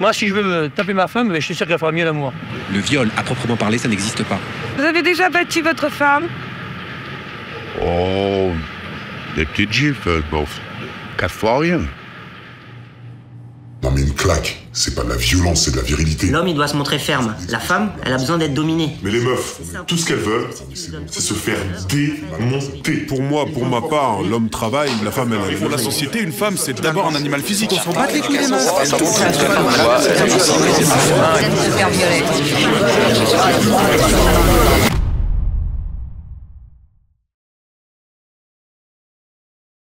Moi, si je veux me taper ma femme, je suis sûr qu'elle fera mieux l'amour. Le viol, à proprement parler, ça n'existe pas. Vous avez déjà battu votre femme? Oh, des petites gifles, bon, quatre fois rien. Claque, c'est pas de la violence, c'est de la virilité. L'homme, il doit se montrer ferme. La femme, elle a besoin d'être dominée. Mais les meufs, tout ce qu'elles veulent, c'est se faire démonter. Pour moi, pour ma part, l'homme travaille, la femme, elle... Pour la société, une femme, c'est d'abord un animal physique. On s'en bat les couilles des meufs. se faire violer.